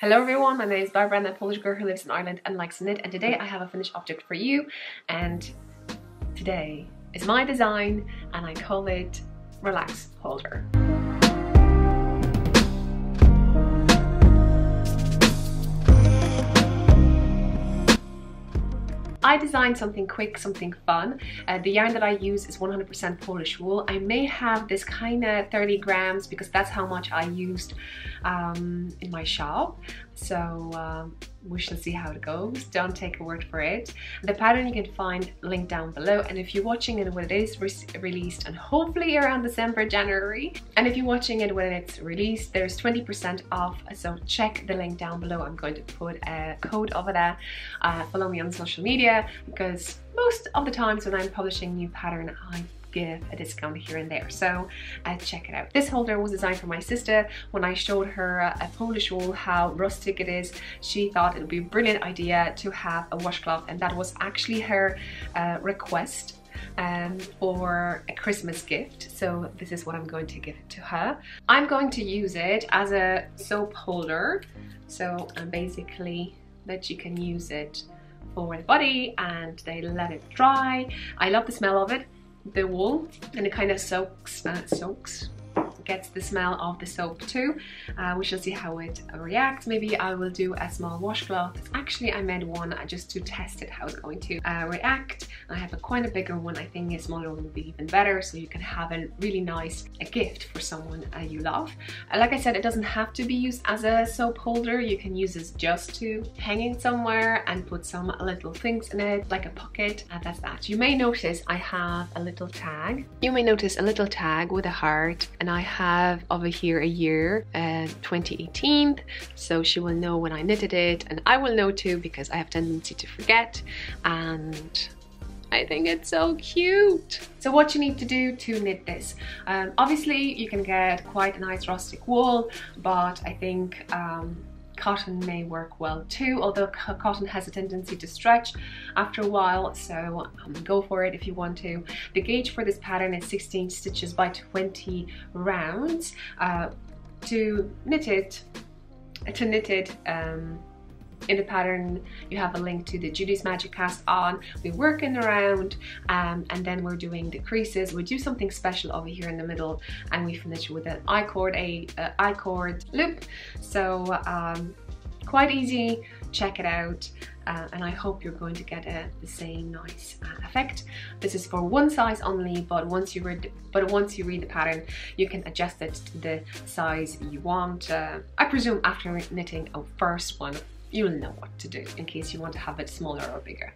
Hello everyone, my name is Barbara and I'm a Polish girl who lives in Ireland and likes to knit and today I have a finished object for you and today is my design and I call it Relax Holder. I designed something quick, something fun. Uh, the yarn that I use is 100% Polish wool. I may have this kind of 30 grams because that's how much I used um, in my shop. So um, we shall see how it goes. Don't take a word for it. The pattern you can find linked down below. And if you're watching it when it is re released and hopefully around December, January. And if you're watching it when it's released, there's 20% off. So check the link down below. I'm going to put a code over there. Uh, follow me on social media because most of the times when I'm publishing new pattern, I give a discount here and there. So uh, check it out. This holder was designed for my sister. When I showed her uh, a Polish wool, how rustic it is, she thought it would be a brilliant idea to have a washcloth and that was actually her uh, request um, for a Christmas gift. So this is what I'm going to give it to her. I'm going to use it as a soap holder. So I'm basically that you can use it for the body and they let it dry. I love the smell of it the wool and it kind of soaks, uh, soaks gets the smell of the soap too. Uh, we shall see how it reacts. Maybe I will do a small washcloth. Actually, I made one just to test it, how it's going to uh, react. I have a quite a bigger one. I think a smaller one would be even better. So you can have a really nice a gift for someone uh, you love. Uh, like I said, it doesn't have to be used as a soap holder. You can use this just to hang it somewhere and put some little things in it, like a pocket. And that's that. You may notice I have a little tag. You may notice a little tag with a heart and I have over here a year, uh, 2018, so she will know when I knitted it and I will know too because I have tendency to forget and I think it's so cute. So what you need to do to knit this. Um, obviously you can get quite a nice rustic wool, but I think um, Cotton may work well too, although cotton has a tendency to stretch after a while, so um, go for it if you want to. The gauge for this pattern is 16 stitches by 20 rounds. Uh, to knit it, to knit it, um, in the pattern you have a link to the Judy's Magic Cast on. We're working around um, and then we're doing the creases. We do something special over here in the middle and we finish with an I-cord, a, a I-cord loop. So um, quite easy, check it out. Uh, and I hope you're going to get a, the same nice uh, effect. This is for one size only, but once you read, but once you read the pattern, you can adjust it to the size you want. Uh, I presume after knitting a first one, you'll know what to do in case you want to have it smaller or bigger.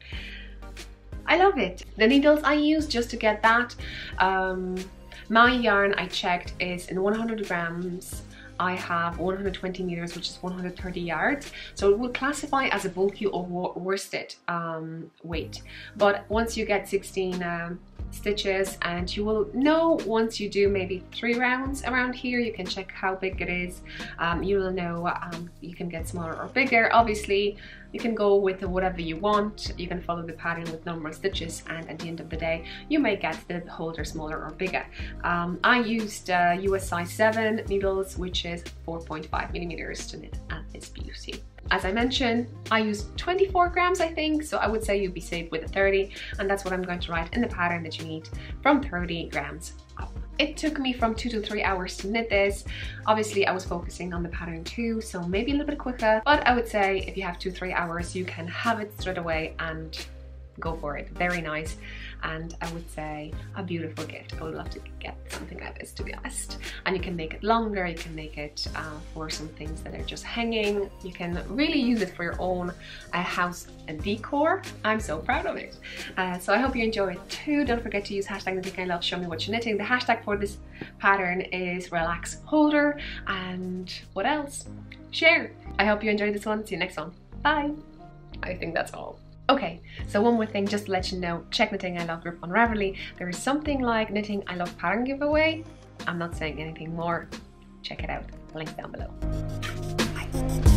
I love it. The needles I use just to get that, um, my yarn I checked is in 100 grams I have 120 meters, which is 130 yards. So it will classify as a bulky or worsted um, weight. But once you get 16 um, stitches and you will know once you do maybe three rounds around here you can check how big it is. Um, you will know um, you can get smaller or bigger. Obviously you can go with whatever you want. You can follow the pattern with of stitches and at the end of the day you may get the holder smaller or bigger. Um, I used uh, US size 7 needles which is 4.5 millimeters to knit at this beauty as I mentioned, I use 24 grams, I think, so I would say you'd be safe with a 30, and that's what I'm going to write in the pattern that you need from 30 grams up. It took me from two to three hours to knit this. Obviously, I was focusing on the pattern too, so maybe a little bit quicker, but I would say if you have two, three hours, you can have it straight away and go for it. Very nice. And I would say a beautiful gift. I would love to get something like this, to be honest. And you can make it longer. You can make it uh, for some things that are just hanging. You can really use it for your own uh, house decor. I'm so proud of it. Uh, so I hope you enjoy it too. Don't forget to use hashtag knitting I love. Show me what you're knitting. The hashtag for this pattern is relax holder. And what else? Share. I hope you enjoyed this one. See you next one. Bye. I think that's all. Okay, so one more thing just to let you know, check Knitting I Love group on Ravelry. There is something like Knitting I Love pattern giveaway. I'm not saying anything more. Check it out. link down below. Bye.